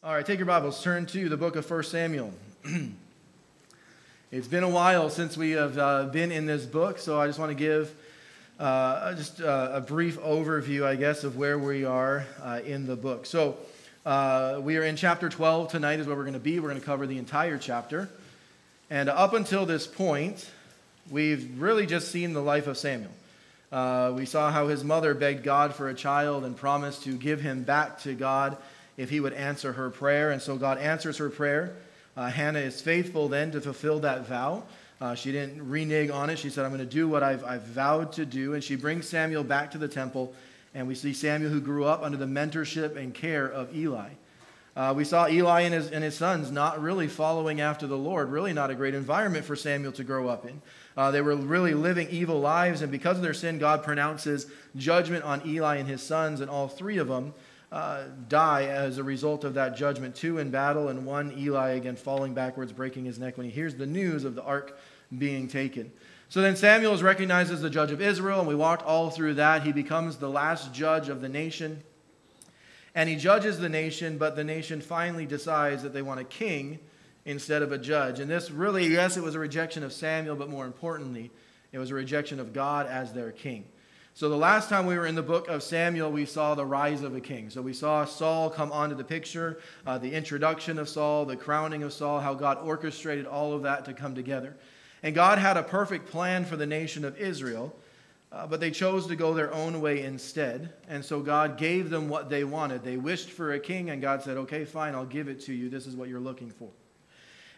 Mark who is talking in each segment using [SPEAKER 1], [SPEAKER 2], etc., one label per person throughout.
[SPEAKER 1] All right, take your Bibles, turn to the book of 1 Samuel. it's been a while since we have uh, been in this book, so I just want to give uh, just uh, a brief overview, I guess, of where we are uh, in the book. So uh, we are in chapter 12 tonight, is where we're going to be. We're going to cover the entire chapter. And up until this point, we've really just seen the life of Samuel. Uh, we saw how his mother begged God for a child and promised to give him back to God if he would answer her prayer. And so God answers her prayer. Uh, Hannah is faithful then to fulfill that vow. Uh, she didn't renege on it. She said, I'm going to do what I've, I've vowed to do. And she brings Samuel back to the temple. And we see Samuel, who grew up under the mentorship and care of Eli. Uh, we saw Eli and his, and his sons not really following after the Lord, really not a great environment for Samuel to grow up in. Uh, they were really living evil lives, and because of their sin, God pronounces judgment on Eli and his sons, and all three of them uh, die as a result of that judgment. Two in battle, and one Eli again falling backwards, breaking his neck when he hears the news of the ark being taken. So then Samuel is recognized as the judge of Israel, and we walked all through that. He becomes the last judge of the nation. And he judges the nation, but the nation finally decides that they want a king instead of a judge. And this really, yes, it was a rejection of Samuel, but more importantly, it was a rejection of God as their king. So, the last time we were in the book of Samuel, we saw the rise of a king. So, we saw Saul come onto the picture, uh, the introduction of Saul, the crowning of Saul, how God orchestrated all of that to come together. And God had a perfect plan for the nation of Israel, uh, but they chose to go their own way instead. And so, God gave them what they wanted. They wished for a king, and God said, Okay, fine, I'll give it to you. This is what you're looking for.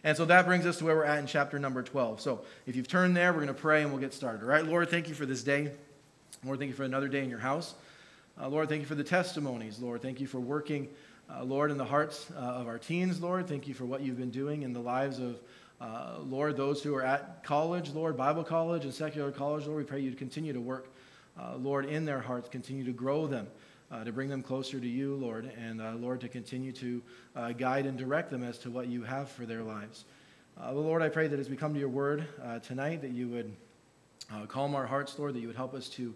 [SPEAKER 1] And so that brings us to where we're at in chapter number 12. So, if you've turned there, we're going to pray and we'll get started. All right, Lord, thank you for this day. Lord, thank you for another day in your house. Uh, Lord, thank you for the testimonies. Lord, thank you for working, uh, Lord, in the hearts uh, of our teens, Lord. Thank you for what you've been doing in the lives of, uh, Lord, those who are at college, Lord, Bible college and secular college, Lord. We pray you to continue to work, uh, Lord, in their hearts, continue to grow them. Uh, to bring them closer to you, Lord, and Lord, to continue to guide and direct them as to what you have for their lives. Lord, I pray that as we come to your word tonight, that you would calm our hearts, Lord, that you would help us to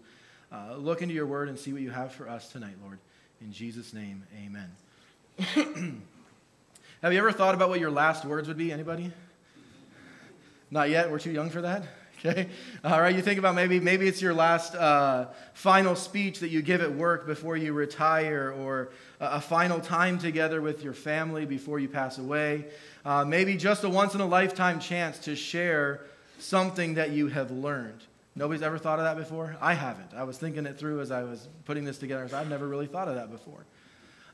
[SPEAKER 1] uh, look into your word and see what you have for us tonight, Lord. In Jesus' name, amen. have you ever thought about what your last words would be? Anybody? Not yet? We're too young for that? Okay. All right. You think about maybe maybe it's your last uh, final speech that you give at work before you retire, or a final time together with your family before you pass away. Uh, maybe just a once in a lifetime chance to share something that you have learned. Nobody's ever thought of that before? I haven't. I was thinking it through as I was putting this together. I've never really thought of that before.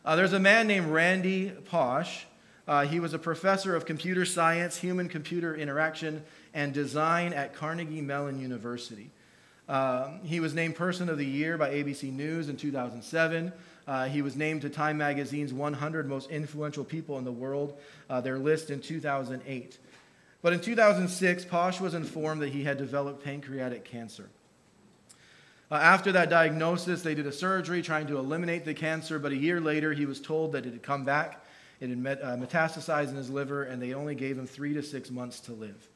[SPEAKER 1] Uh, there's a man named Randy Pausch. Uh, he was a professor of computer science, human computer interaction, and design at Carnegie Mellon University. Um, he was named Person of the Year by ABC News in 2007. Uh, he was named to Time Magazine's 100 Most Influential People in the World, uh, their list in 2008. But in 2006, Pausch was informed that he had developed pancreatic cancer. Uh, after that diagnosis, they did a surgery trying to eliminate the cancer, but a year later, he was told that it had come back, it had met, uh, metastasized in his liver, and they only gave him three to six months to live.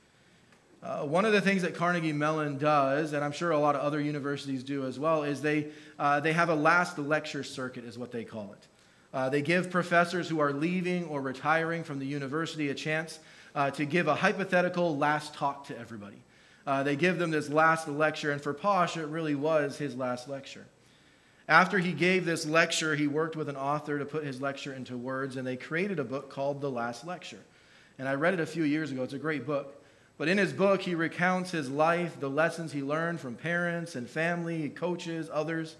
[SPEAKER 1] Uh, one of the things that Carnegie Mellon does, and I'm sure a lot of other universities do as well, is they, uh, they have a last lecture circuit, is what they call it. Uh, they give professors who are leaving or retiring from the university a chance uh, to give a hypothetical last talk to everybody. Uh, they give them this last lecture, and for Pausch, it really was his last lecture. After he gave this lecture, he worked with an author to put his lecture into words, and they created a book called The Last Lecture. And I read it a few years ago. It's a great book. But in his book, he recounts his life, the lessons he learned from parents and family, coaches, others.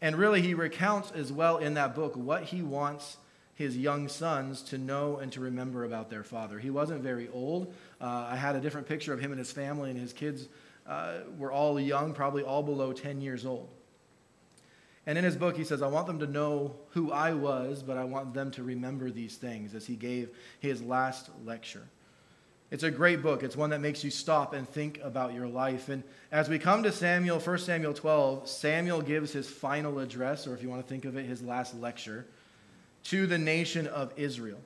[SPEAKER 1] And really, he recounts as well in that book what he wants his young sons to know and to remember about their father. He wasn't very old. Uh, I had a different picture of him and his family, and his kids uh, were all young, probably all below 10 years old. And in his book, he says, I want them to know who I was, but I want them to remember these things as he gave his last lecture. It's a great book. It's one that makes you stop and think about your life. And as we come to Samuel, 1 Samuel 12, Samuel gives his final address, or if you want to think of it, his last lecture to the nation of Israel.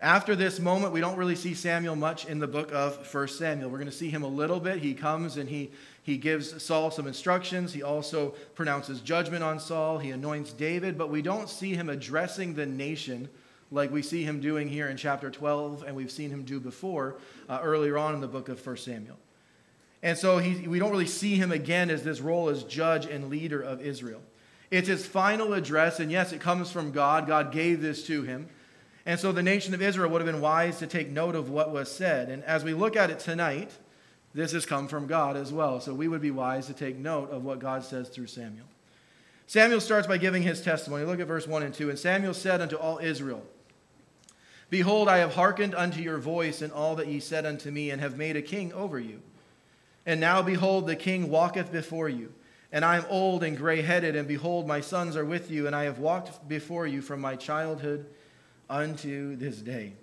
[SPEAKER 1] After this moment, we don't really see Samuel much in the book of 1 Samuel. We're going to see him a little bit. He comes and he, he gives Saul some instructions. He also pronounces judgment on Saul. He anoints David, but we don't see him addressing the nation like we see him doing here in chapter 12, and we've seen him do before uh, earlier on in the book of 1 Samuel. And so he, we don't really see him again as this role as judge and leader of Israel. It's his final address, and yes, it comes from God. God gave this to him. And so the nation of Israel would have been wise to take note of what was said. And as we look at it tonight, this has come from God as well. So we would be wise to take note of what God says through Samuel. Samuel starts by giving his testimony. Look at verse 1 and 2. And Samuel said unto all Israel, Behold, I have hearkened unto your voice in all that ye said unto me, and have made a king over you. And now, behold, the king walketh before you. And I am old and gray headed, and behold, my sons are with you, and I have walked before you from my childhood unto this day.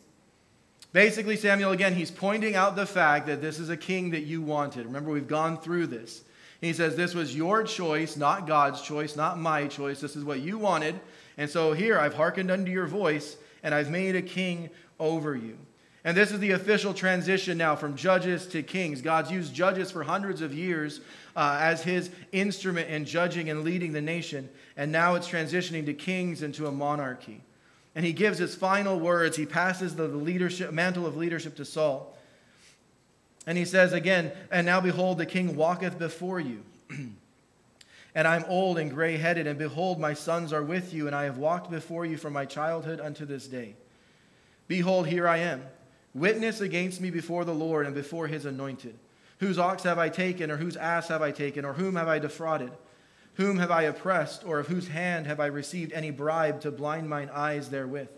[SPEAKER 1] Basically, Samuel, again, he's pointing out the fact that this is a king that you wanted. Remember, we've gone through this. He says, This was your choice, not God's choice, not my choice. This is what you wanted. And so here, I've hearkened unto your voice, and I've made a king over you. And this is the official transition now from judges to kings. God's used judges for hundreds of years uh, as his instrument in judging and leading the nation. And now it's transitioning to kings and to a monarchy. And he gives his final words. He passes the leadership, mantle of leadership to Saul. And he says again, And now behold, the king walketh before you. and I'm old and gray headed, and behold, my sons are with you, and I have walked before you from my childhood unto this day. Behold, here I am. Witness against me before the Lord and before his anointed. Whose ox have I taken, or whose ass have I taken, or whom have I defrauded? Whom have I oppressed, or of whose hand have I received any bribe to blind mine eyes therewith?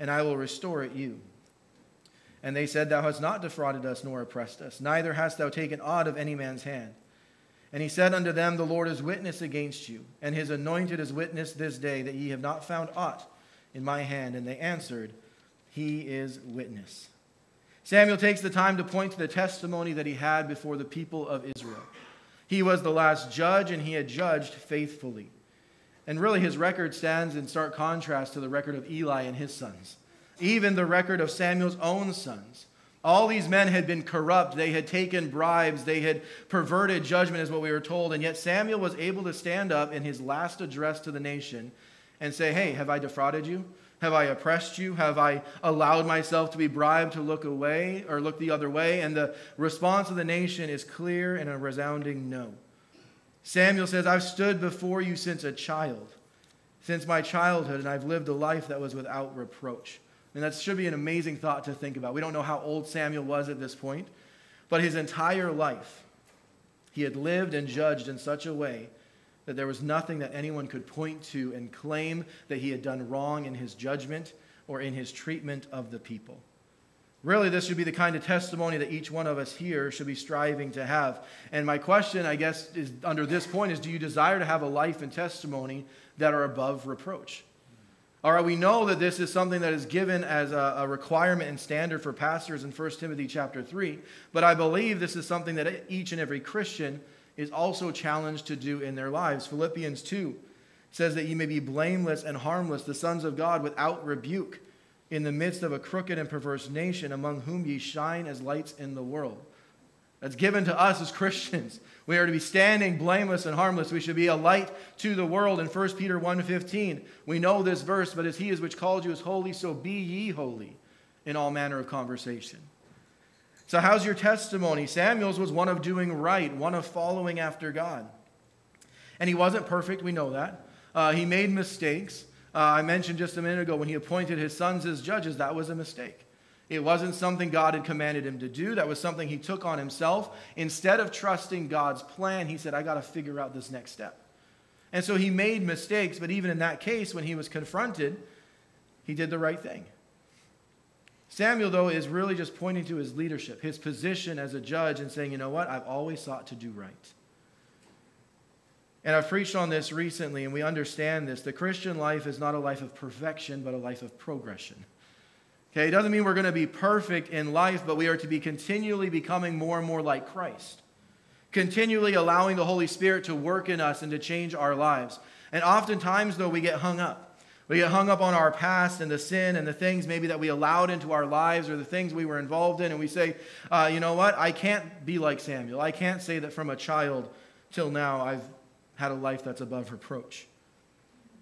[SPEAKER 1] And I will restore it you. And they said, Thou hast not defrauded us nor oppressed us, neither hast thou taken aught of any man's hand. And he said unto them, The Lord is witness against you, and his anointed is witness this day that ye have not found aught in my hand. And they answered, He is witness. Samuel takes the time to point to the testimony that he had before the people of Israel. He was the last judge, and he had judged faithfully. And really, his record stands in stark contrast to the record of Eli and his sons, even the record of Samuel's own sons. All these men had been corrupt. They had taken bribes. They had perverted judgment, is what we were told. And yet Samuel was able to stand up in his last address to the nation and say, Hey, have I defrauded you? Have I oppressed you? Have I allowed myself to be bribed to look away or look the other way? And the response of the nation is clear and a resounding no. Samuel says, I've stood before you since a child, since my childhood, and I've lived a life that was without reproach. And that should be an amazing thought to think about. We don't know how old Samuel was at this point, but his entire life, he had lived and judged in such a way that there was nothing that anyone could point to and claim that he had done wrong in his judgment or in his treatment of the people. Really, this should be the kind of testimony that each one of us here should be striving to have. And my question, I guess, is under this point is do you desire to have a life and testimony that are above reproach? All right, we know that this is something that is given as a, a, requirement and standard for pastors in 1 Timothy chapter 3, but I believe this is something that each and every Christian is also challenged to do in their lives. Philippians 2 says that ye may be blameless and harmless, the sons of God, without rebuke, in the midst of a crooked and perverse nation, among whom ye shine as lights in the world. That's given to us as Christians. We are to be standing blameless and harmless. We should be a light to the world. In 1 Peter 1.15, we know this verse, but as he is which called you is holy, so be ye holy in all manner of conversation. So, how's your testimony? Samuel's was one of doing right, one of following after God. And he wasn't perfect, we know that. Uh, he made mistakes. Uh, I mentioned just a minute ago when he appointed his sons as judges, that was a mistake. It wasn't something God had commanded him to do. That was something he took on himself. Instead of trusting God's plan, he said, I got to figure out this next step. And so he made mistakes, but even in that case, when he was confronted, he did the right thing. Samuel, though, is really just pointing to his leadership, his position as a judge, and saying, you know what? I've always sought to do right. And I've preached on this recently, and we understand this. The Christian life is not a life of perfection, but a life of progression. Okay, it doesn't mean we're going to be perfect in life, but we are to be continually becoming more and more like Christ. Continually allowing the Holy Spirit to work in us and to change our lives. And oftentimes, though, we get hung up. We get hung up on our past and the sin and the things maybe that we allowed into our lives or the things we were involved in, and we say, uh, you know what? I can't be like Samuel. I can't say that from a child till now I've had a life that's above reproach.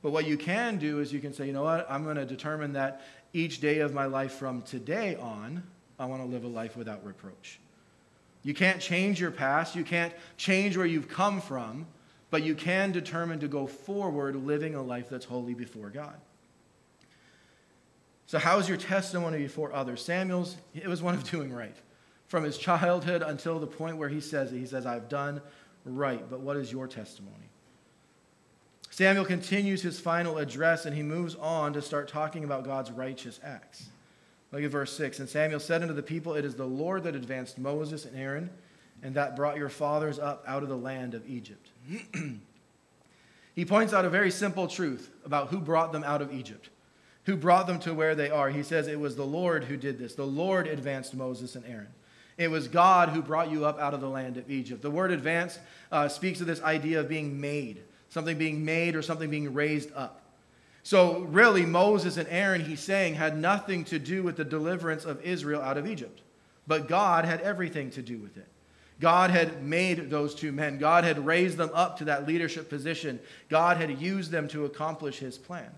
[SPEAKER 1] But what you can do is you can say, you know what? I'm going to determine that each day of my life from today on, I want to live a life without reproach. You can't change your past, you can't change where you've come from, but you can determine to go forward living a life that's holy before God. So, how is your testimony before others? Samuel's, it was one of doing right. From his childhood until the point where he says it, he says, I've done right. But what is your testimony? Samuel continues his final address and he moves on to start talking about God's righteous acts. Look at verse 6. And Samuel said unto the people, It is the Lord that advanced Moses and Aaron, and that brought your fathers up out of the land of Egypt. he points out a very simple truth about who brought them out of Egypt, who brought them to where they are. He says, It was the Lord who did this. The Lord advanced Moses and Aaron. It was God who brought you up out of the land of Egypt. The word advanced uh, speaks of this idea of being made something being made or something being raised up. So, really, Moses and Aaron, he's saying, had nothing to do with the deliverance of Israel out of Egypt. But God had everything to do with it. God had made those two men. God had raised them up to that leadership position. God had used them to accomplish his plan.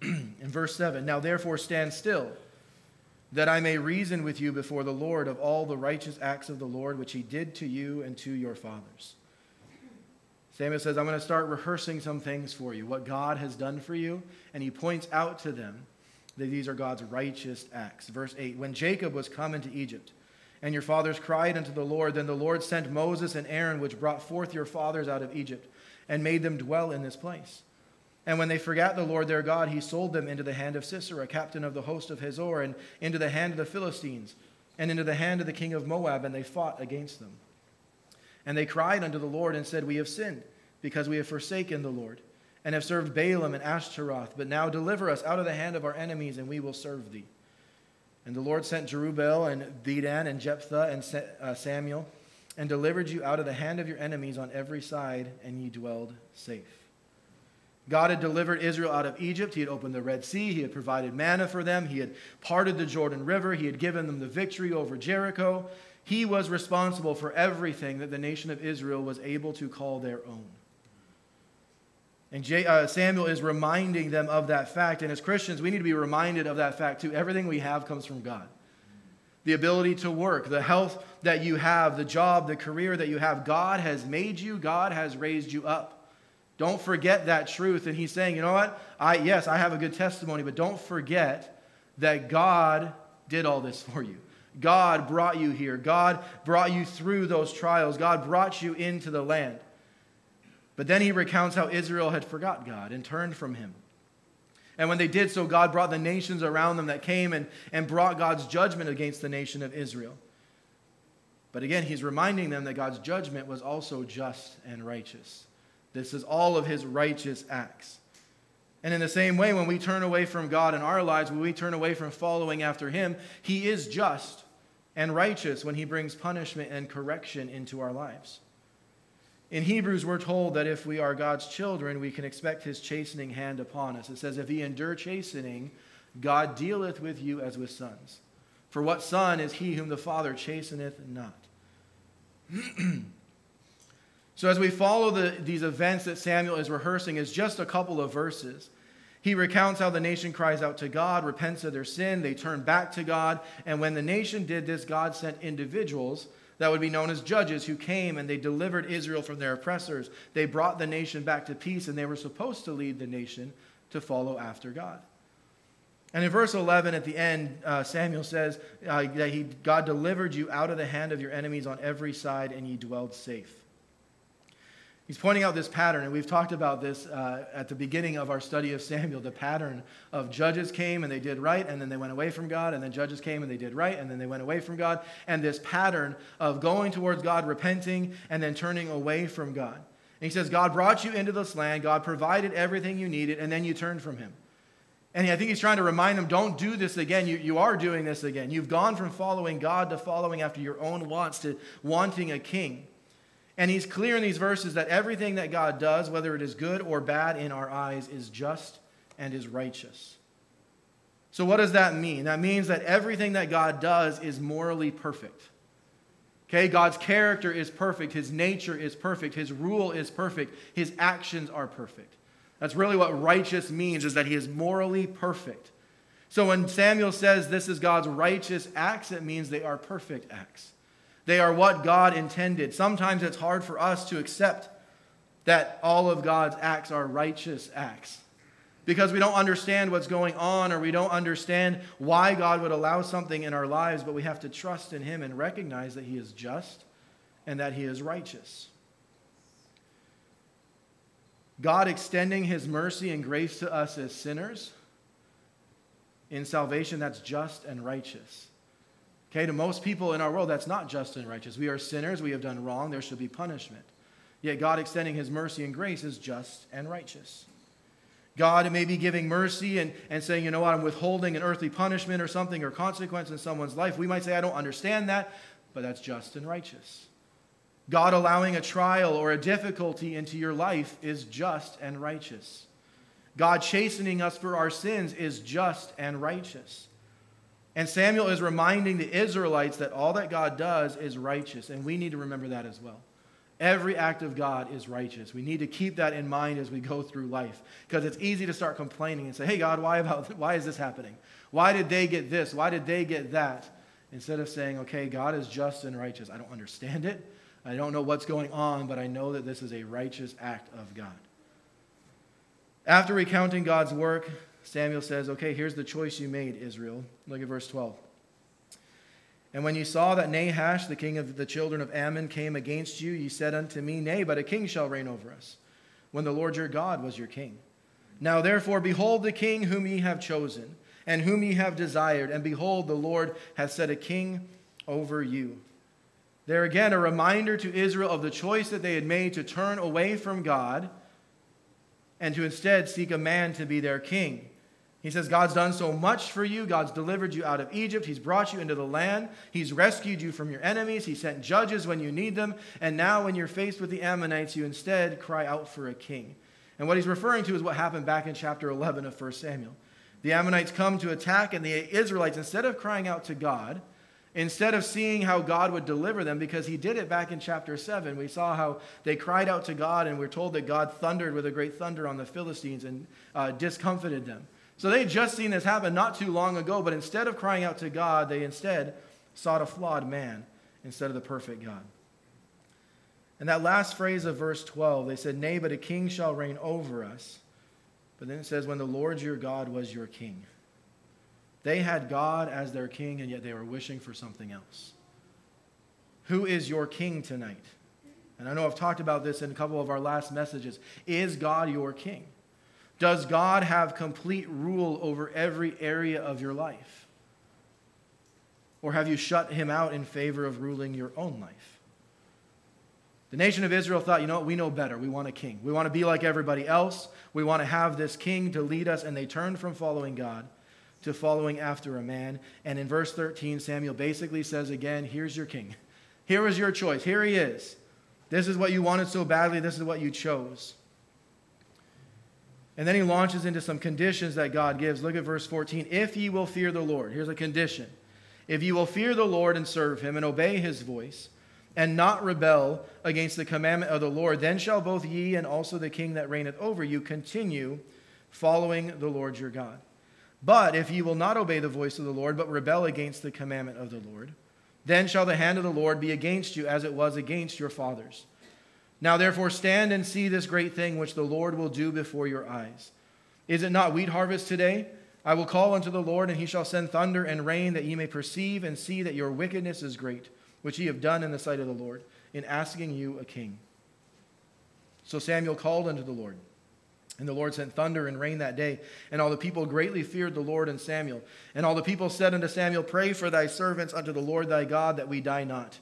[SPEAKER 1] In verse 7, now therefore stand still, that I may reason with you before the Lord of all the righteous acts of the Lord which he did to you and to your fathers. Samuel says, I'm going to start rehearsing some things for you, what God has done for you. And he points out to them that these are God's righteous acts. Verse 8 When Jacob was come into Egypt, and your fathers cried unto the Lord, then the Lord sent Moses and Aaron, which brought forth your fathers out of Egypt, and made them dwell in this place. And when they forgot the Lord their God, he sold them into the hand of Sisera, captain of the host of Hazor, and into the hand of the Philistines, and into the hand of the king of Moab, and they fought against them. And they cried unto the Lord and said, We have sinned, because we have forsaken the Lord, and have served Baalim and Ashtaroth. But now deliver us out of the hand of our enemies, and we will serve thee. And the Lord sent Jerubbaal and Bedan and Jephthah and uh, Samuel, and delivered you out of the hand of your enemies on every side, and ye dwelled safe. God had delivered Israel out of Egypt. He had opened the Red Sea. He had provided manna for them. He had parted the Jordan River. He had given them the victory over Jericho. He was responsible for everything that the nation of Israel was able to call their own. And J, uh, Samuel is reminding them of that fact. And as Christians, we need to be reminded of that fact too. Everything we have comes from God. The ability to work, the health that you have, the job, the career that you have, God has made you, God has raised you up. Don't forget that truth. And he's saying, you know what? I, yes, I have a good testimony, but don't forget that God did all this for you. God brought you here. God brought you through those trials. God brought you into the land. But then he recounts how Israel had forgot God and turned from him. And when they did so, God brought the nations around them that came and, and brought God's judgment against the nation of Israel. But again, he's reminding them that God's judgment was also just and righteous. This is all of his righteous acts. And in the same way, when we turn away from God in our lives, when we turn away from following after Him, He is just and righteous when He brings punishment and correction into our lives. In Hebrews, we're told that if we are God's children, we can expect His chastening hand upon us. It says, If ye endure chastening, God dealeth with you as with sons. For what son is he whom the Father chasteneth not? So, as we follow the, these events that Samuel is rehearsing, is just a couple of verses. He recounts how the nation cries out to God, repents of their sin, they turn back to God. And when the nation did this, God sent individuals that would be known as judges who came and they delivered Israel from their oppressors. They brought the nation back to peace, and they were supposed to lead the nation to follow after God. And in verse 11 at the end, uh, Samuel says uh, that he, God delivered you out of the hand of your enemies on every side, and ye dwelled safe. He's pointing out this pattern, and we've talked about this uh, at the beginning of our study of Samuel the pattern of judges came and they did right, and then they went away from God, and then judges came and they did right, and then they went away from God. And this pattern of going towards God, repenting, and then turning away from God. And he says, God brought you into this land, God provided everything you needed, and then you turned from him. And I think he's trying to remind them don't do this again. You, you are doing this again. You've gone from following God to following after your own wants to wanting a king. And he's clear in these verses that everything that God does, whether it is good or bad in our eyes, is just and is righteous. So, what does that mean? That means that everything that God does is morally perfect. Okay, God's character is perfect, His nature is perfect, His rule is perfect, His actions are perfect. That's really what righteous means, is that he is morally perfect. So when Samuel says this is God's righteous acts, it means they are perfect acts. They are what God intended. Sometimes it's hard for us to accept that all of God's acts are righteous acts because we don't understand what's going on or we don't understand why God would allow something in our lives, but we have to trust in Him and recognize that He is just and that He is righteous. God extending His mercy and grace to us as sinners in salvation that's just and righteous. Okay, to most people in our world, that's not just and righteous. We are sinners, we have done wrong, there should be punishment. Yet God extending his mercy and grace is just and righteous. God may be giving mercy and, and saying, you know what, I'm withholding an earthly punishment or something or consequence in someone's life. We might say, I don't understand that, but that's just and righteous. God allowing a trial or a difficulty into your life is just and righteous. God chastening us for our sins is just and righteous. And Samuel is reminding the Israelites that all that God does is righteous, and we need to remember that as well. Every act of God is righteous. We need to keep that in mind as we go through life because it's easy to start complaining and say, "Hey God, why about why is this happening? Why did they get this? Why did they get that?" Instead of saying, "Okay, God is just and righteous. I don't understand it. I don't know what's going on, but I know that this is a righteous act of God." After recounting God's work, Samuel says, Okay, here's the choice you made, Israel. Look at verse 12. And when you saw that Nahash, the king of the children of Ammon, came against you, ye said unto me, Nay, but a king shall reign over us, when the Lord your God was your king. Now therefore, behold the king whom ye have chosen, and whom ye have desired, and behold, the Lord hath set a king over you. There again, a reminder to Israel of the choice that they had made to turn away from God and to instead seek a man to be their king. He says, God's done so much for you. God's delivered you out of Egypt. He's brought you into the land. He's rescued you from your enemies. He sent judges when you need them. And now, when you're faced with the Ammonites, you instead cry out for a king. And what he's referring to is what happened back in chapter 11 of 1 Samuel. The Ammonites come to attack, and the Israelites, instead of crying out to God, Instead of seeing how God would deliver them, because he did it back in chapter 7, we saw how they cried out to God, and we're told that God thundered with a great thunder on the Philistines and uh, discomfited them. So they had just seen this happen not too long ago, but instead of crying out to God, they instead sought a flawed man instead of the perfect God. And that last phrase of verse 12, they said, Nay, but a king shall reign over us. But then it says, When the Lord your God was your king. They had God as their king, and yet they were wishing for something else. Who is your king tonight? And I know I've talked about this in a couple of our last messages. Is God your king? Does God have complete rule over every area of your life? Or have you shut him out in favor of ruling your own life? The nation of Israel thought, you know what, we know better. We want a king. We want to be like everybody else. We want to have this king to lead us. And they turned from following God to following after a man. And in verse 13, Samuel basically says again, Here's your king. Here is your choice. Here he is. This is what you wanted so badly. This is what you chose. And then he launches into some conditions that God gives. Look at verse 14. If ye will fear the Lord, here's a condition. If ye will fear the Lord and serve him and obey his voice, and not rebel against the commandment of the Lord, then shall both ye and also the king that reigneth over you continue following the Lord your God. But if ye will not obey the voice of the Lord, but rebel against the commandment of the Lord, then shall the hand of the Lord be against you as it was against your fathers. Now therefore stand and see this great thing which the Lord will do before your eyes. Is it not wheat harvest today? I will call unto the Lord, and he shall send thunder and rain, that ye may perceive and see that your wickedness is great, which ye have done in the sight of the Lord, in asking you a king. So Samuel called unto the Lord. And the Lord sent thunder and rain that day, and all the people greatly feared the Lord and Samuel. And all the people said unto Samuel, Pray for thy servants unto the Lord thy God, that we die not.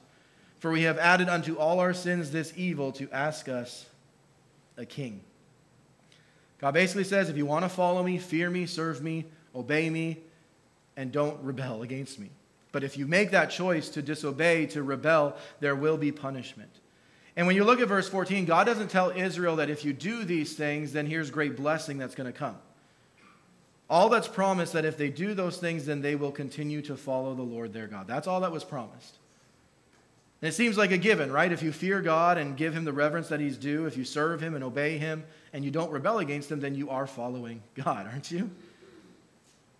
[SPEAKER 1] For we have added unto all our sins this evil to ask us a king. God basically says, if you want to follow me, fear me, serve me, obey me, and don't rebel against me. But if you make that choice to disobey, to rebel, there will be punishment. And when you look at verse 14, God doesn't tell Israel that if you do these things, then here's great blessing that's going to come. All that's promised that if they do those things, then they will continue to follow the Lord their God. That's all that was promised. And it seems like a given, right? If you fear God and give him the reverence that he's due, if you serve him and obey him and you don't rebel against him, then you are following God, aren't you?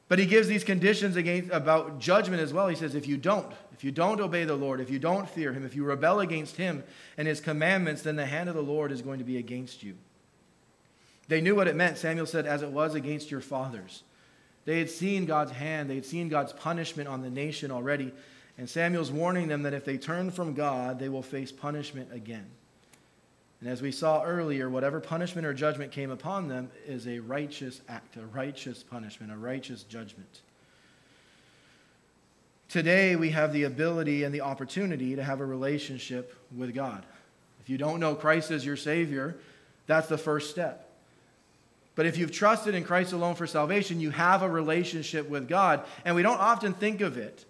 [SPEAKER 1] But he gives these conditions against, about judgment as well. He says, if you don't, if you don't obey the Lord, if you don't fear him, if you rebel against him and his commandments, then the hand of the Lord is going to be against you. They knew what it meant. Samuel said, as it was against your fathers. They had seen God's hand, they had seen God's punishment on the nation already. And Samuel's warning them that if they turn from God, they will face punishment again. And as we saw earlier, whatever punishment or judgment came upon them is a righteous act, a righteous punishment, a righteous judgment. Today, we have the ability and the opportunity to have a relationship with God. If you don't know Christ as your Savior, that's the first step. But if you've trusted in Christ alone for salvation, you have a relationship with God. And we don't often think of it.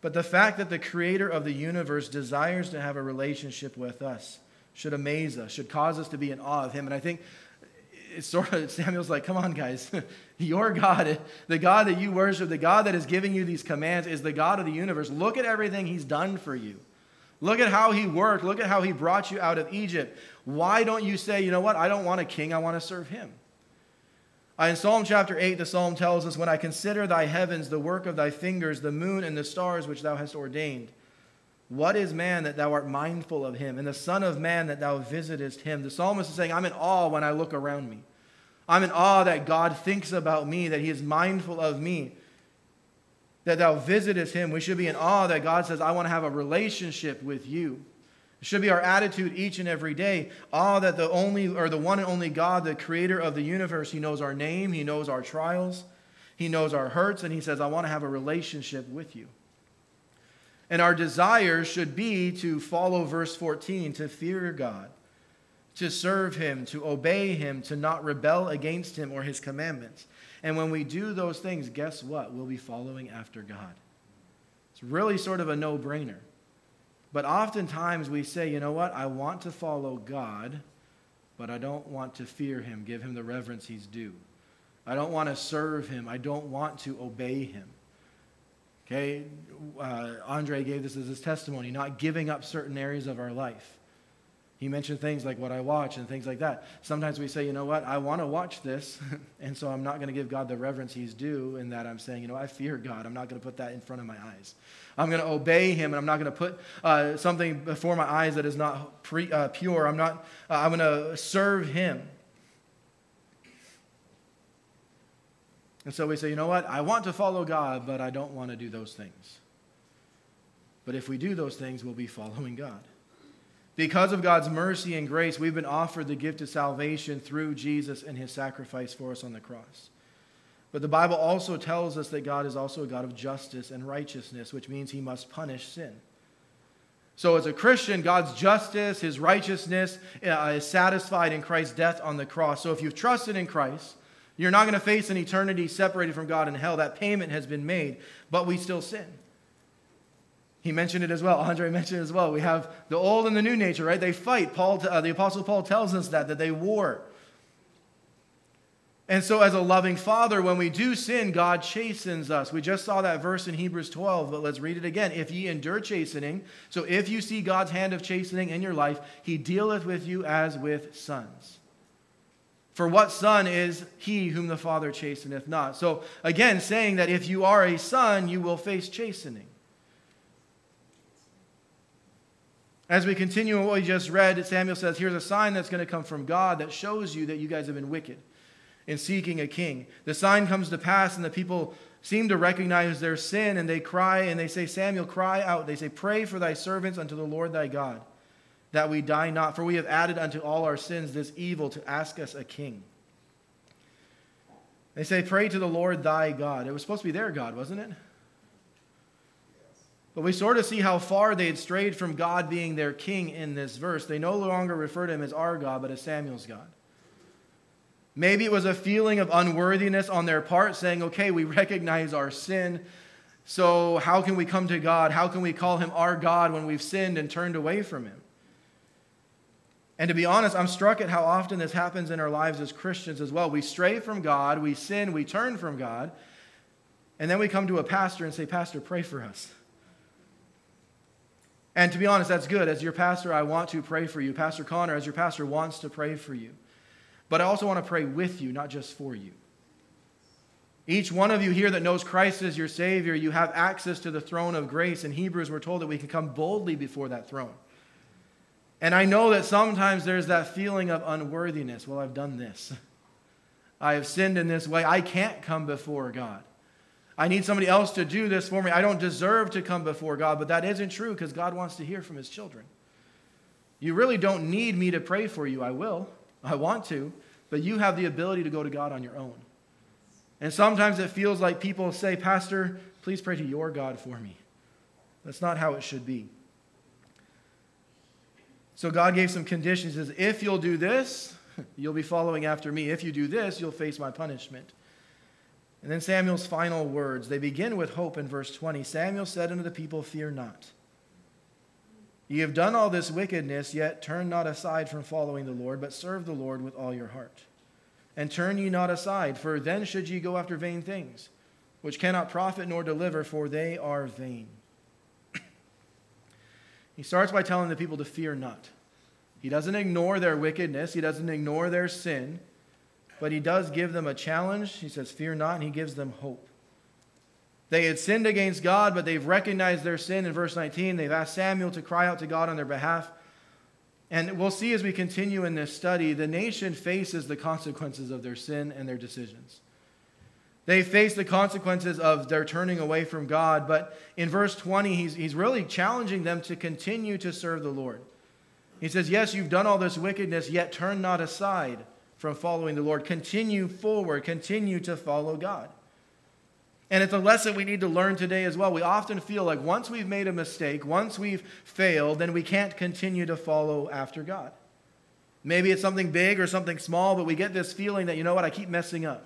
[SPEAKER 1] But the fact that the creator of the universe desires to have a relationship with us should amaze us, should cause us to be in awe of him. And I think it's sort of Samuel's like, come on, guys. Your God, the God that you worship, the God that is giving you these commands, is the God of the universe. Look at everything he's done for you. Look at how he worked. Look at how he brought you out of Egypt. Why don't you say, you know what? I don't want a king, I want to serve him? Uh, in Psalm chapter 8, the psalm tells us, When I consider thy heavens, the work of thy fingers, the moon and the stars which thou hast ordained, what is man that thou art mindful of him, and the Son of Man that thou visitest him? The psalmist is saying, I'm in awe when I look around me. I'm in awe that God thinks about me, that he is mindful of me, that thou visitest him. We should be in awe that God says, I want to have a relationship with you. It should be our attitude each and every day. Ah, that the only or the one and only God, the creator of the universe, He knows our name, He knows our trials, He knows our hurts, and He says, I want to have a relationship with you. And our desire should be to follow verse 14, to fear God, to serve Him, to obey Him, to not rebel against Him or His commandments. And when we do those things, guess what? We'll be following after God. It's really sort of a no brainer. But oftentimes we say, you know what? I want to follow God, but I don't want to fear him, give him the reverence he's due. I don't want to serve him. I don't want to obey him. Okay? Uh, Andre gave this as his testimony, not giving up certain areas of our life. He mentioned things like what I watch and things like that. Sometimes we say, you know what, I want to watch this, and so I'm not going to give God the reverence he's due, in that I'm saying, you know, I fear God. I'm not going to put that in front of my eyes. I'm going to obey him, and I'm not going to put uh, something before my eyes that is not pre, uh, pure. I'm not, uh, I'm going to serve him. And so we say, you know what, I want to follow God, but I don't want to do those things. But if we do those things, we'll be following God. Because of God's mercy and grace, we've been offered the gift of salvation through Jesus and his sacrifice for us on the cross. But the Bible also tells us that God is also a God of justice and righteousness, which means he must punish sin. So, as a Christian, God's justice, his righteousness uh, is satisfied in Christ's death on the cross. So, if you've trusted in Christ, you're not going to face an eternity separated from God in hell. That payment has been made, but we still sin. He mentioned it as well. Andre mentioned it as well. We have the old and the new nature, right? They fight. Paul, uh, the Apostle Paul tells us that, that they war. And so, as a loving father, when we do sin, God chastens us. We just saw that verse in Hebrews 12, but let's read it again. If ye endure chastening, so if you see God's hand of chastening in your life, he dealeth with you as with sons. For what son is he whom the Father chasteneth not? So, again, saying that if you are a son, you will face chastening. As we continue what we just read, Samuel says, Here's a sign that's going to come from God that shows you that you guys have been wicked in seeking a king. The sign comes to pass, and the people seem to recognize their sin, and they cry, and they say, Samuel, cry out. They say, Pray for thy servants unto the Lord thy God, that we die not. For we have added unto all our sins this evil to ask us a king. They say, Pray to the Lord thy God. It was supposed to be their God, wasn't it? But we sort of see how far they had strayed from God being their king in this verse. They no longer refer to him as our God, but as Samuel's God. Maybe it was a feeling of unworthiness on their part, saying, okay, we recognize our sin. So, how can we come to God? How can we call him our God when we've sinned and turned away from him? And to be honest, I'm struck at how often this happens in our lives as Christians as well. We stray from God, we sin, we turn from God, and then we come to a pastor and say, Pastor, pray for us. And to be honest, that's good. As your pastor, I want to pray for you. Pastor Conner, as your pastor, wants to pray for you. But I also want to pray with you, not just for you. Each one of you here that knows Christ as your Savior, you have access to the throne of grace. In Hebrews, we're told that we can come boldly before that throne. And I know that sometimes there's that feeling of unworthiness. Well, I've done this. I have sinned in this way. I can't come before God. I need somebody else to do this for me. I don't deserve to come before God, but that isn't true because God wants to hear from his children. You really don't need me to pray for you. I will. I want to. But you have the ability to go to God on your own. And sometimes it feels like people say, Pastor, please pray to your God for me. That's not how it should be. So God gave some conditions. He says, if you'll do this, you'll be following after me. If you do this, you'll face my punishment. And then Samuel's final words. They begin with hope in verse 20. Samuel said unto the people, Fear not. Ye have done all this wickedness, yet turn not aside from following the Lord, but serve the Lord with all your heart and turn ye not aside, for then should ye go after vain things, which cannot profit nor deliver, for they are vain. he starts by telling the people to fear not. He doesn't ignore their wickedness, he doesn't ignore their sin, but he does give them a challenge. He says, Fear not, and he gives them hope. They had sinned against God, but they've recognized their sin in verse 19. They've asked Samuel to cry out to God on their behalf. And we'll see as we continue in this study, the nation faces the consequences of their sin and their decisions. They face the consequences of their turning away from God. But in verse 20, he's, he's really challenging them to continue to serve the Lord. He says, Yes, you've done all this wickedness, yet turn not aside from following the Lord. Continue forward, continue to follow God. And it's a lesson we need to learn today as well. We often feel like once we've made a mistake, once we've failed, then we can't continue to follow after God. Maybe it's something big or something small, but we get this feeling that, you know what, I keep messing up.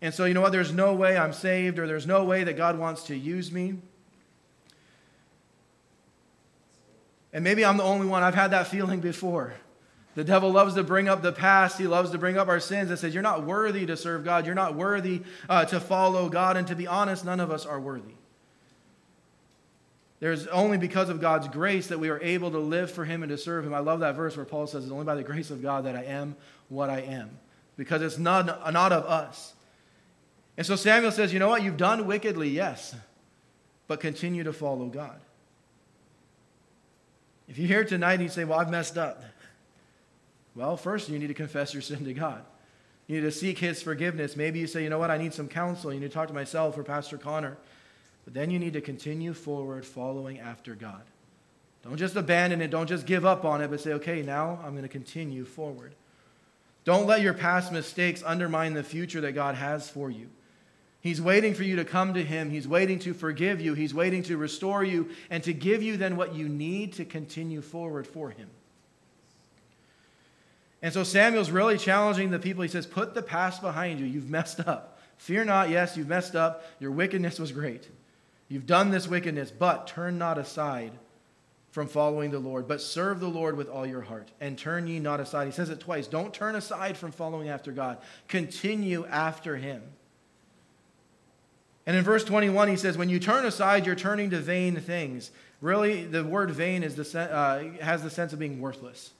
[SPEAKER 1] And so, you know what, there's no way I'm saved or there's no way that God wants to use me. And maybe I'm the only one. I've had that feeling before. The devil loves to bring up the past. He loves to bring up our sins and says, You're not worthy to serve God. You're not worthy uh, to follow God. And to be honest, none of us are worthy. There's only because of God's grace that we are able to live for Him and to serve Him. I love that verse where Paul says, It's only by the grace of God that I am what I am, because it's not, not of us. And so Samuel says, You know what? You've done wickedly, yes, but continue to follow God. If you're here tonight and you say, Well, I've messed up. Well, first, you need to confess your sin to God. You need to seek His forgiveness. Maybe you say, you know what, I need some counsel. You need to talk to myself or Pastor Conner. But then you need to continue forward following after God. Don't just abandon it. Don't just give up on it, but say, okay, now I'm going to continue forward. Don't let your past mistakes undermine the future that God has for you. He's waiting for you to come to Him. He's waiting to forgive you. He's waiting to restore you and to give you then what you need to continue forward for Him. And so Samuel's really challenging the people. He says, Put the past behind you. You've messed up. Fear not. Yes, you've messed up. Your wickedness was great. You've done this wickedness, but turn not aside from following the Lord, but serve the Lord with all your heart, and turn ye not aside. He says it twice. Don't turn aside from following after God, continue after Him. And in verse 21, he says, When you turn aside, you're turning to vain things. Really, the word vain is the, uh, has the sense of being worthless.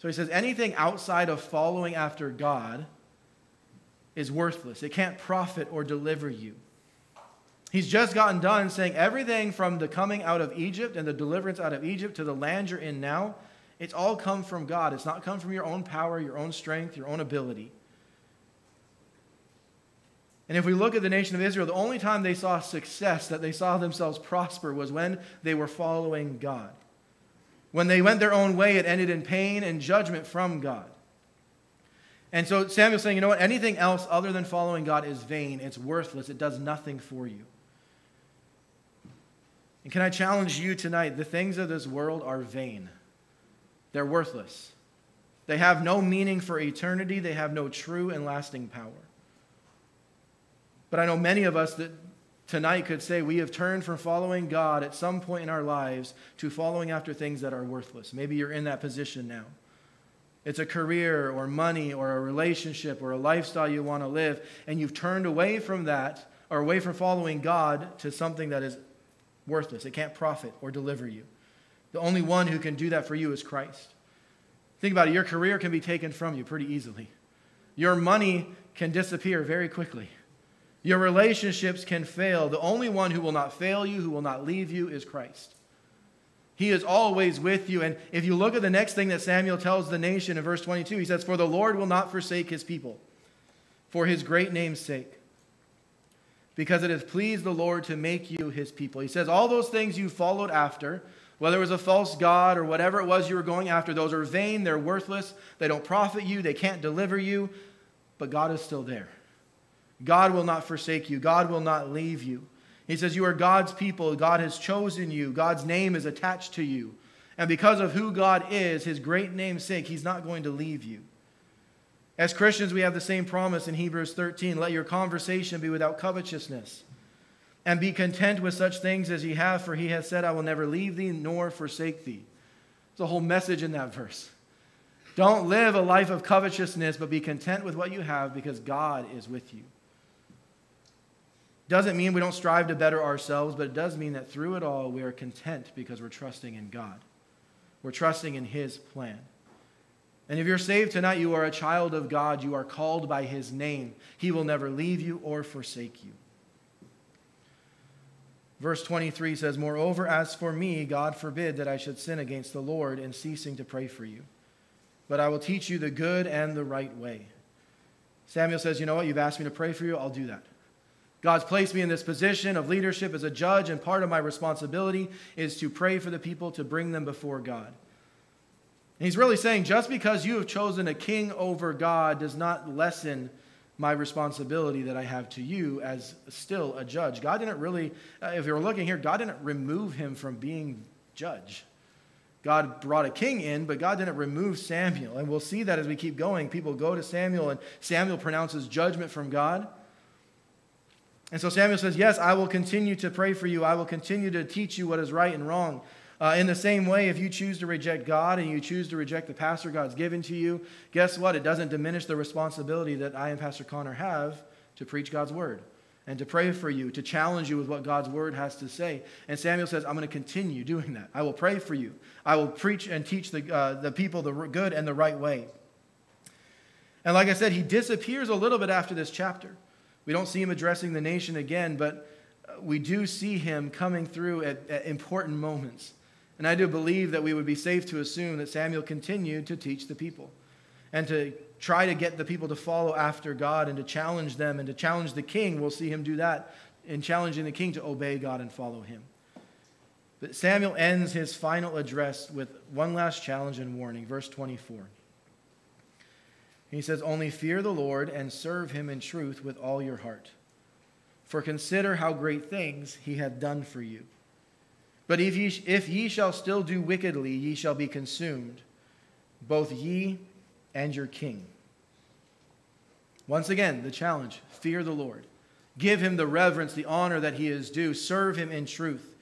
[SPEAKER 1] So he says anything outside of following after God is worthless. It can't profit or deliver you. He's just gotten done saying everything from the coming out of Egypt and the deliverance out of Egypt to the land you're in now, it's all come from God. It's not come from your own power, your own strength, your own ability. And if we look at the nation of Israel, the only time they saw success, that they saw themselves prosper, was when they were following God. When they went their own way, it ended in pain and judgment from God. And so Samuel's saying, you know what? Anything else other than following God is vain. It's worthless. It does nothing for you. And can I challenge you tonight? The things of this world are vain, they're worthless. They have no meaning for eternity, they have no true and lasting power. But I know many of us that tonight could say we have turned from following God at some point in our lives to following after things that are worthless. Maybe you're in that position now. It's a career or money or a relationship or a lifestyle you want to live, and you've turned away from that or away from following God to something that is worthless. It can't profit or deliver you. The only one who can do that for you is Christ. Think about it your career can be taken from you pretty easily, your money can disappear very quickly. Your relationships can fail. The only one who will not fail you, who will not leave you, is Christ. He is always with you. And if you look at the next thing that Samuel tells the nation in verse 22, he says, For the Lord will not forsake his people for his great name's sake, because it has pleased the Lord to make you his people. He says, All those things you followed after, whether it was a false God or whatever it was you were going after, those are vain, they're worthless, they don't profit you, they can't deliver you, but God is still there. God will not forsake you, God will not leave you. He says, You are God's people, God has chosen you, God's name is attached to you. And because of who God is, his great name's sake, he's not going to leave you. As Christians, we have the same promise in Hebrews 13 let your conversation be without covetousness, and be content with such things as ye have, for he has said, I will never leave thee nor forsake thee. There's a whole message in that verse. Don't live a life of covetousness, but be content with what you have because God is with you. Doesn't mean we don't strive to better ourselves, but it does mean that through it all we are content because we're trusting in God. We're trusting in His plan. And if you're saved tonight, you are a child of God. You are called by his name. He will never leave you or forsake you. Verse 23 says, Moreover, as for me, God forbid that I should sin against the Lord in ceasing to pray for you. But I will teach you the good and the right way. Samuel says, You know what? You've asked me to pray for you. I'll do that. God's placed me in this position of leadership as a judge, and part of my responsibility is to pray for the people to bring them before God. And he's really saying just because you have chosen a king over God does not lessen my responsibility that I have to you as still a judge. God didn't really, uh, if you're looking here, God didn't remove him from being judge. God brought a king in, but God didn't remove Samuel. And we'll see that as we keep going. People go to Samuel, and Samuel pronounces judgment from God. And so Samuel says, Yes, I will continue to pray for you. I will continue to teach you what is right and wrong. Uh, in the same way, if you choose to reject God and you choose to reject the pastor God's given to you, guess what? It doesn't diminish the responsibility that I and Pastor Conner have to preach God's word and to pray for you, to challenge you with what God's word has to say. And Samuel says, I'm going to continue doing that. I will pray for you. I will preach and teach the, uh, the people the good and the right way. And like I said, he disappears a little bit after this chapter. We don't see him addressing the nation again, but uh, we do see him coming through at, at important moments. And I do believe that we would be safe to assume that Samuel continued to teach the people and to try to get the people to follow after God and to challenge them and to challenge the king. We'll see him do that in challenging the king to obey God and follow him. But Samuel ends his final address with one last challenge and warning. Verse 24. He says, Only fear the Lord and serve him in truth with all your heart. For consider how great things he hath done for you. But if ye, if ye shall still do wickedly, ye shall be consumed, both ye and your king. Once again, the challenge fear the Lord. Give him the reverence, the honor that he is due. Serve him in truth.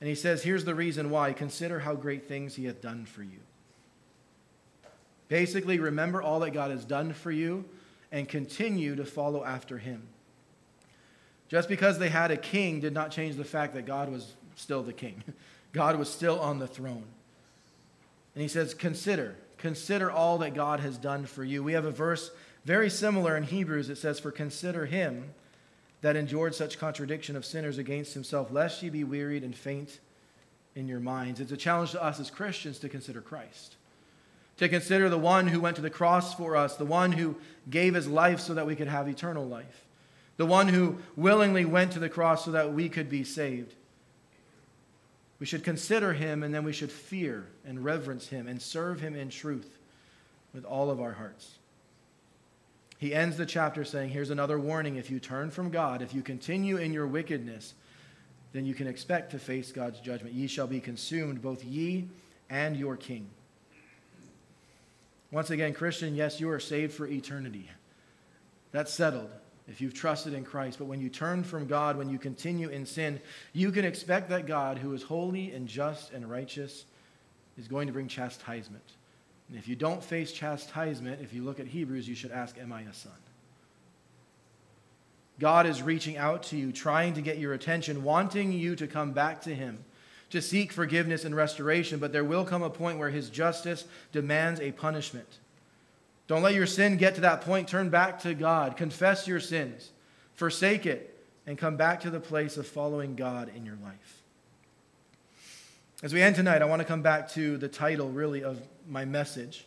[SPEAKER 1] And he says, here's the reason why. Consider how great things he hath done for you. Basically, remember all that God has done for you and continue to follow after him. Just because they had a king did not change the fact that God was still the king. God was still on the throne. And he says, Consider, consider all that God has done for you. We have a verse very similar in Hebrews. It says, For consider him that endured such contradiction of sinners against himself, lest ye be wearied and faint in your minds. It's a challenge to us as Christians to consider Christ, to consider the one who went to the cross for us, the one who gave his life so that we could have eternal life, the one who willingly went to the cross so that we could be saved. We should consider him and then we should fear and reverence him and serve him in truth with all of our hearts. He ends the chapter saying, Here's another warning. If you turn from God, if you continue in your wickedness, then you can expect to face God's judgment. Ye shall be consumed, both ye and your king. Once again, Christian, yes, you are saved for eternity. That's settled if you've trusted in Christ. But when you turn from God, when you continue in sin, you can expect that God, who is holy and just and righteous, is going to bring chastisement. And if you don't face chastisement, if you look at Hebrews, you should ask, Am I a son? God is reaching out to you, trying to get your attention, wanting you to come back to Him, to seek forgiveness and restoration, but there will come a point where his justice demands a punishment. Don't let your sin get to that point. Turn back to God. Confess your sins. Forsake it and come back to the place of following God in your life. As we end tonight, I want to come back to the title, really, of my message.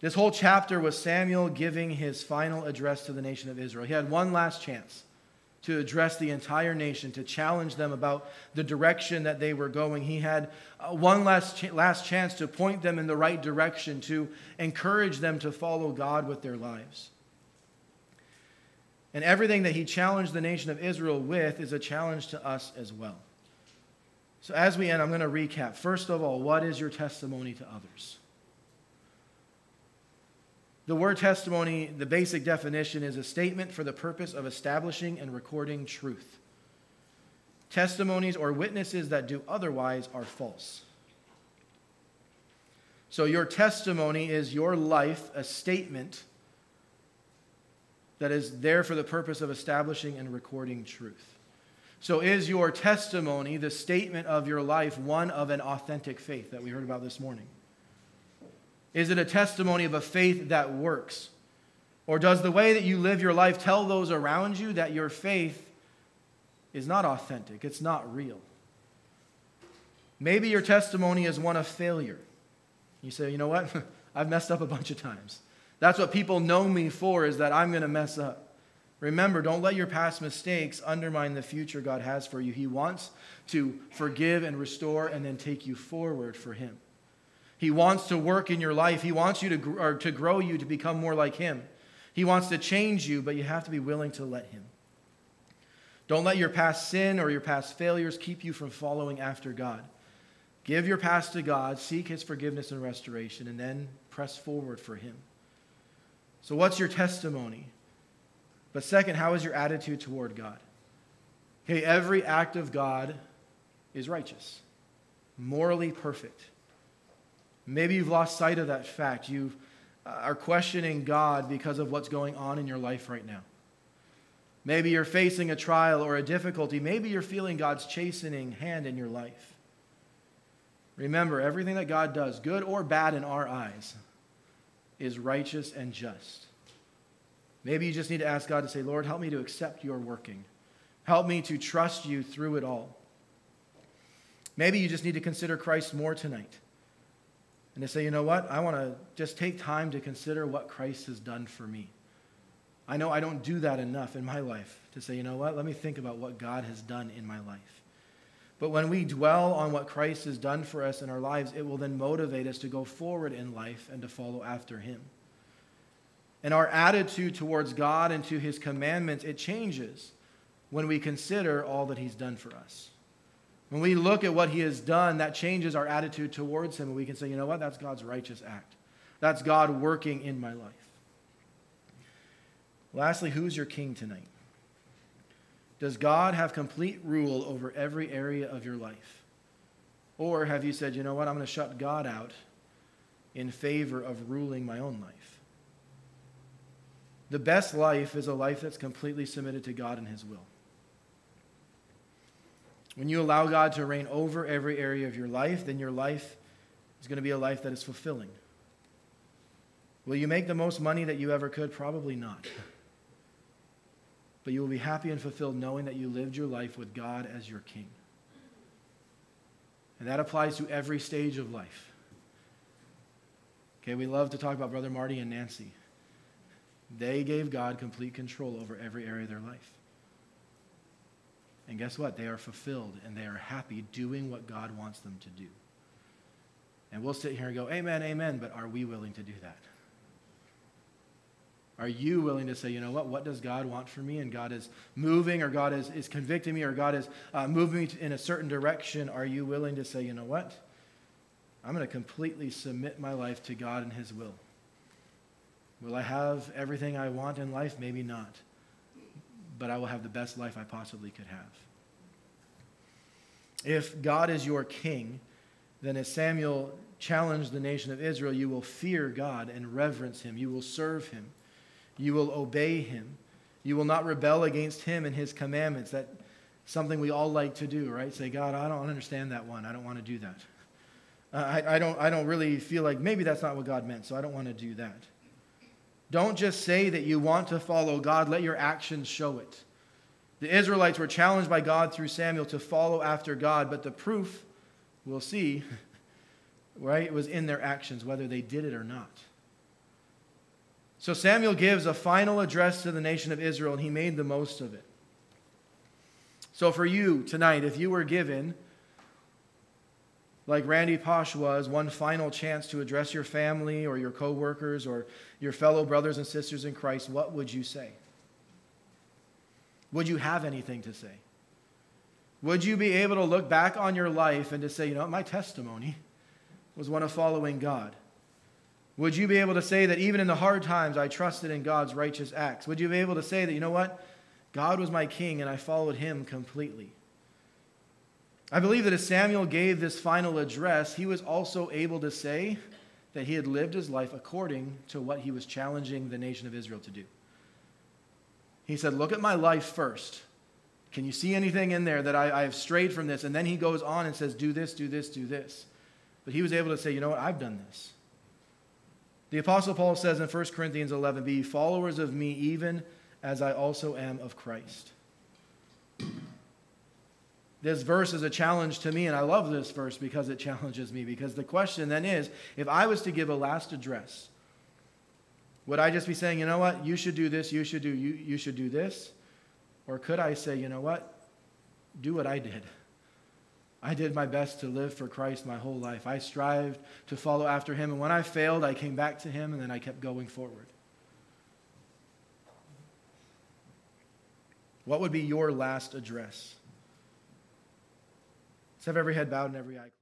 [SPEAKER 1] This whole chapter was Samuel giving his final address to the nation of Israel. He had one last chance to address the entire nation, to challenge them about the direction that they were going. He had uh, one last, ch- last chance to point them in the right direction, to encourage them to follow God with their lives. And everything that he challenged the nation of Israel with is a challenge to us as well. So, as we end, I'm going to recap. First of all, what is your testimony to others? The word testimony, the basic definition, is a statement for the purpose of establishing and recording truth. Testimonies or witnesses that do otherwise are false. So, your testimony is your life, a statement that is there for the purpose of establishing and recording truth. So, is your testimony, the statement of your life, one of an authentic faith that we heard about this morning? Is it a testimony of a faith that works? Or does the way that you live your life tell those around you that your faith is not authentic, it's not real? Maybe your testimony is one of failure. You say, you know what? I've messed up a bunch of times. That's what people know me for, is that I'm going to mess up. Remember, don't let your past mistakes undermine the future God has for you. He wants to forgive and restore and then take you forward for Him. He wants to work in your life. He wants you to, or to grow you to become more like Him. He wants to change you, but you have to be willing to let Him. Don't let your past sin or your past failures keep you from following after God. Give your past to God, seek His forgiveness and restoration, and then press forward for Him. So, what's your testimony? But second, how is your attitude toward God? Okay, every act of God is righteous, morally perfect. Maybe you've lost sight of that fact. You uh, are questioning God because of what's going on in your life right now. Maybe you're facing a trial or a difficulty. Maybe you're feeling God's chastening hand in your life. Remember, everything that God does, good or bad in our eyes, is righteous and just. Maybe you just need to ask God to say, Lord, help me to accept your working. Help me to trust you through it all. Maybe you just need to consider Christ more tonight. And to say, you know what? I want to just take time to consider what Christ has done for me. I know I don't do that enough in my life to say, you know what? Let me think about what God has done in my life. But when we dwell on what Christ has done for us in our lives, it will then motivate us to go forward in life and to follow after him. And our attitude towards God and to his commandments, it changes when we consider all that he's done for us. When we look at what he has done, that changes our attitude towards him, and we can say, you know what? That's God's righteous act. That's God working in my life. Lastly, who's your king tonight? Does God have complete rule over every area of your life? Or have you said, you know what? I'm going to shut God out in favor of ruling my own life? The best life is a life that's completely submitted to God and His will. When you allow God to reign over every area of your life, then your life is going to be a life that is fulfilling. Will you make the most money that you ever could? Probably not. But you will be happy and fulfilled knowing that you lived your life with God as your king. And that applies to every stage of life. Okay, we love to talk about Brother Marty and Nancy. They gave God complete control over every area of their life. And guess what? They are fulfilled and they are happy doing what God wants them to do. And we'll sit here and go, Amen, amen, but are we willing to do that? Are you willing to say, you know what? What does God want for me? And God is moving, or God is, is convicting me, or God is uh, moving me in a certain direction. Are you willing to say, you know what? I'm going to completely submit my life to God and His will. Will I have everything I want in life? Maybe not. But I will have the best life I possibly could have. If God is your king, then as Samuel challenged the nation of Israel, you will fear God and reverence him. You will serve him. You will obey him. You will not rebel against him and his commandments. That's something we all like to do, right? Say, God, I don't understand that one. I don't want to do that. I, I, don't, I don't really feel like maybe that's not what God meant, so I don't want to do that. Don't just say that you want to follow God, let your actions show it. The Israelites were challenged by God through Samuel to follow after God, but the proof, we'll see, right, it was in their actions, whether they did it or not. So Samuel gives a final address to the nation of Israel, and he made the most of it. So for you tonight, if you were given, like Randy Pausch was, one final chance to address your family or your coworkers or your fellow brothers and sisters in Christ, what would you say? Would you have anything to say? Would you be able to look back on your life and to say, you know, my testimony was one of following God? Would you be able to say that even in the hard times, I trusted in God's righteous acts? Would you be able to say that, you know what? God was my king and I followed him completely? I believe that as Samuel gave this final address, he was also able to say that he had lived his life according to what he was challenging the nation of Israel to do. He said, Look at my life first. Can you see anything in there that I, I, have strayed from this? And then he goes on and says, Do this, do this, do this. But he was able to say, You know what? I've done this. The Apostle Paul says in 1 Corinthians 11, Be followers of me, even as I also am of Christ. This verse is a challenge to me, and I love this verse because it challenges me. Because the question then is if I was to give a last address, would I just be saying, you know what, you should do this, you should do, you, you should do this? Or could I say, you know what, do what I did? I did my best to live for Christ my whole life. I strived to follow after him, and when I failed, I came back to him, and then I kept going forward. What would be your last address? Let's have every head bowed and every eye closed.